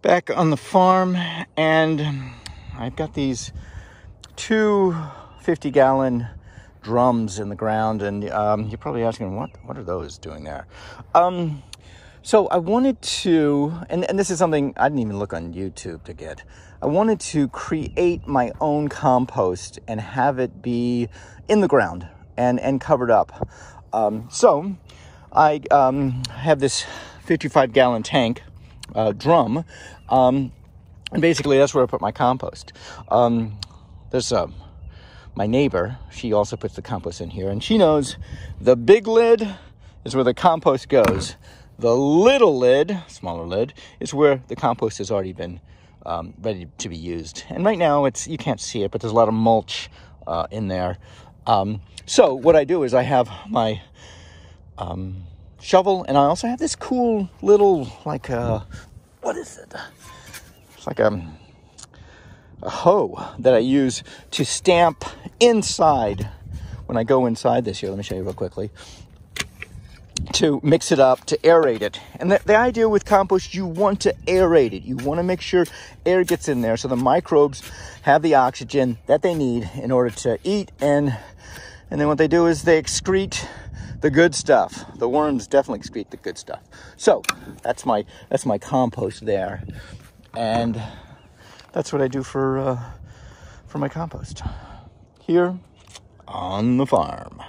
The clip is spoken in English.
back on the farm and I've got these two 50 gallon drums in the ground and um, you're probably asking what what are those doing there? Um, so I wanted to and, and this is something I didn't even look on YouTube to get. I wanted to create my own compost and have it be in the ground and and covered up. Um, so I um, have this 55 gallon tank uh, drum. Um, and basically, that's where I put my compost. Um, there's uh, my neighbor. She also puts the compost in here, and she knows the big lid is where the compost goes. The little lid, smaller lid, is where the compost has already been um, ready to be used. And right now, it's you can't see it, but there's a lot of mulch uh, in there. Um, so what I do is I have my um, shovel, and I also have this cool little like uh, what is it? It's like a, a hoe that I use to stamp inside when I go inside this here. Let me show you real quickly. To mix it up, to aerate it. And the, the idea with compost, you want to aerate it. You want to make sure air gets in there so the microbes have the oxygen that they need in order to eat and and then what they do is they excrete the good stuff. The worms definitely excrete the good stuff. So that's my that's my compost there, and that's what I do for uh, for my compost here on the farm.